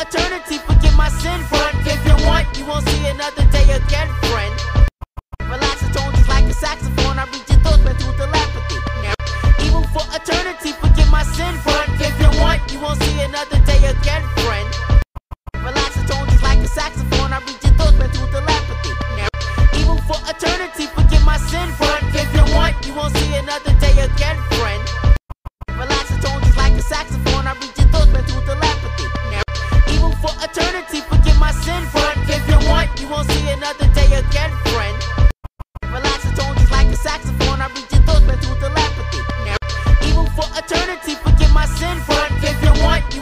eternity, forgive my sin, friend. If you want, you won't see another day again, friend. Relax the tone just like a saxophone. I read your thoughts, went through telepathy. Even for eternity, forgive my sin, friend. If you want, you won't see another day again, friend. Relax the tone just like a saxophone. I read your thoughts, went through telepathy. Even for eternity, forgive my sin, friend. If you want, you won't see another us in front if you want